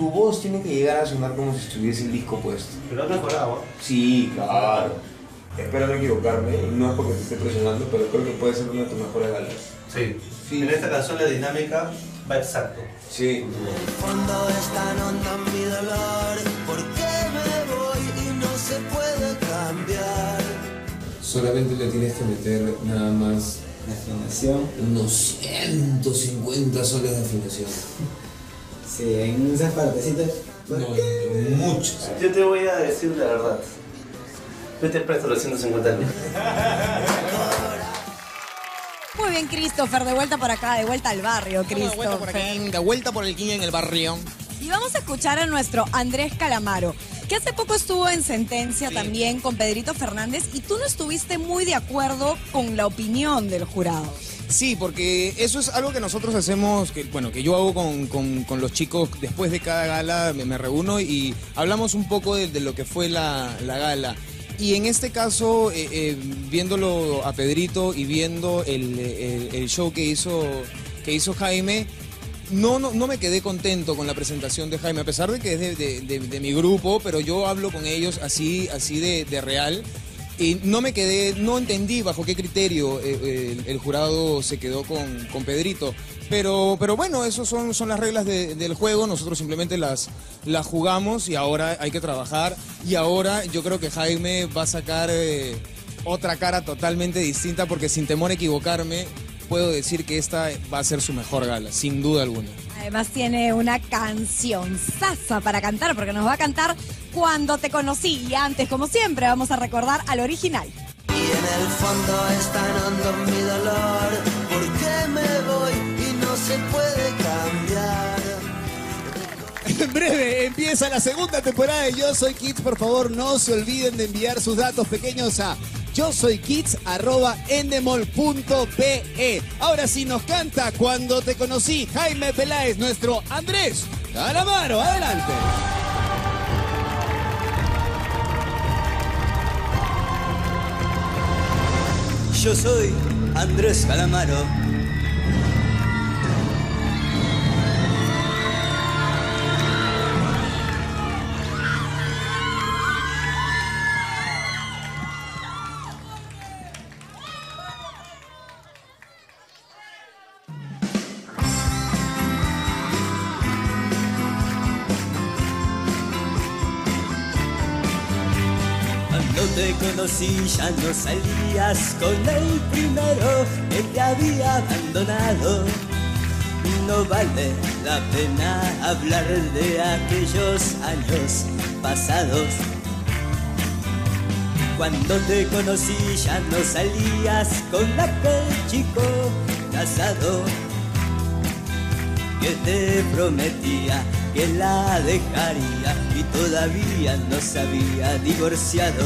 tu voz tiene que llegar a sonar como si estuviese el disco puesto. Pero has mejorado, Sí, claro. Espero no equivocarme, no es porque te esté presionando, pero creo que puede ser una de tus mejores galas. Sí. Sí. En esta canción la dinámica va exacto. Sí. fondo es tan hondo mi dolor. ¿Por qué me voy y no se puede cambiar? Solamente le tienes que meter nada más La afinación. unos 150 soles de afinación. Sí, en esas partecitas. No, muchos. Yo te voy a decir la verdad. Yo te presto los 150 mil. Muy bien, Christopher, de vuelta por acá, de vuelta al barrio, De vuelta por Christopher. aquí, de vuelta por el King en el barrio. Y vamos a escuchar a nuestro Andrés Calamaro, que hace poco estuvo en sentencia también con Pedrito Fernández y tú no estuviste muy de acuerdo con la opinión del jurado. Sí, porque eso es algo que nosotros hacemos, que bueno, que yo hago con, con- los chicos después de cada gala, me, reúno y hablamos un poco de, lo que fue la, la gala. Y en este caso, eh, eh, viéndolo a Pedrito y viendo el, el- show que hizo, que hizo Jaime, no, no, no me quedé contento con la presentación de Jaime, a pesar de que es de, de- de- mi grupo, pero yo hablo con ellos así, así de real. Y no me quedé, no entendí bajo qué criterio eh, eh, el, jurado se quedó con, con Pedrito. Pero, pero bueno, esas son, son las reglas de- del juego, nosotros simplemente las, las jugamos y ahora hay que trabajar. Y ahora yo creo que Jaime va a sacar eh, otra cara totalmente distinta porque sin temor a equivocarme, puedo decir que esta va a ser su mejor gala, sin duda alguna. Además tiene una canción sasa para cantar, porque nos va a cantar Cuando te conocí. Y antes, como siempre, vamos a recordar al original. Y en el fondo es tan hondo mi dolor. ¿Por qué me voy y no se puede cambiar? En breve empieza la segunda temporada de Yo Soy Kids. Por favor, no se olviden de enviar sus datos pequeños a yo soy kids Ahora sí nos canta cuando te conocí Jaime Peláez, nuestro Andrés Calamaro. Adelante. Yo soy Andrés Calamaro. Cuando te conocí ya no salías con el primero que te había abandonado. No vale la pena hablar de aquellos años pasados. Cuando te conocí ya no salías con aquel chico casado que te prometía que la dejaría y todavía no se había divorciado.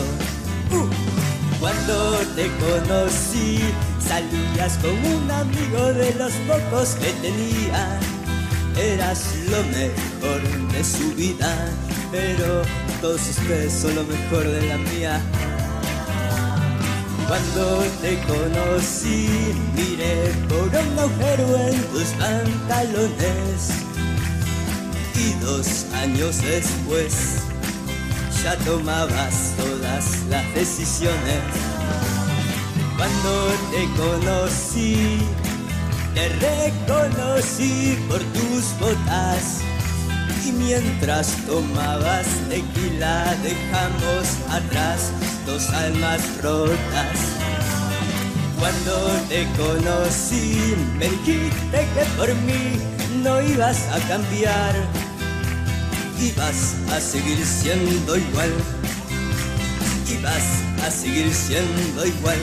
Cuando te conocí salías con un amigo de los pocos que tenía. Eras lo mejor de su vida, pero todos ustedes son lo mejor de la mía. Cuando te conocí, miré por un agujero en tus pantalones. Y dos años después, ya tomabas todas las decisiones. Cuando te conocí, te reconocí por tus botas. Y mientras tomabas tequila dejamos atrás dos almas rotas. Cuando te conocí me dijiste que por mí no ibas a cambiar. Ibas a seguir siendo igual. Ibas a seguir siendo igual.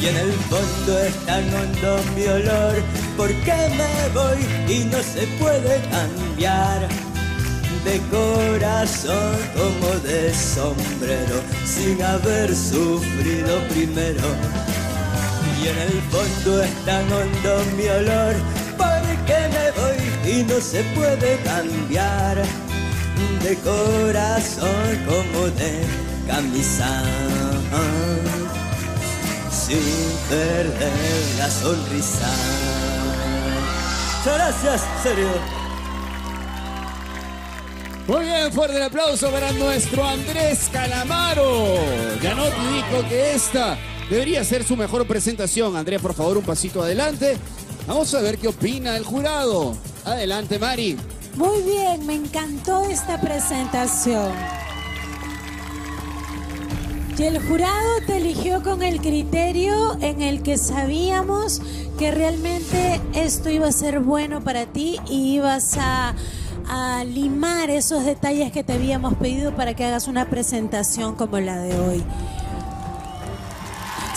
Y en el fondo es tan hondo mi olor, porque me voy y no se puede cambiar. De corazón como de sombrero, sin haber sufrido primero. Y en el fondo es tan hondo mi olor, y no se puede cambiar. De corazón como de camisa sin perder la sonrisa. Muchas gracias, serio. Muy bien, fuerte el aplauso para nuestro Andrés Calamaro. Gianotti dijo que esta debería ser su mejor presentación. Andrés, por favor, un pasito adelante. Vamos a ver qué opina el jurado. Adelante, Mari. Muy bien, me encantó esta presentación. Y el jurado te eligió con el criterio en el que sabíamos que realmente esto iba a ser bueno para ti y ibas a, a limar esos detalles que te habíamos pedido para que hagas una presentación como la de hoy.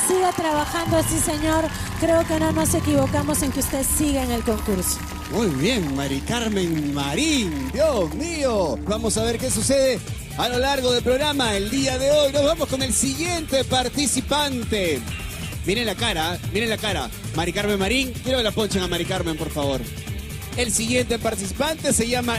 Siga trabajando así, señor. Creo que no nos equivocamos en que usted siga en el concurso. Muy bien, Mari Carmen Marín. Dios mío. Vamos a ver qué sucede a lo largo del programa el día de hoy. Nos vamos con el siguiente participante. Miren la cara, miren la cara. Mari Carmen Marín. Quiero que la ponchen a Mari Carmen, por favor. El siguiente participante se llama...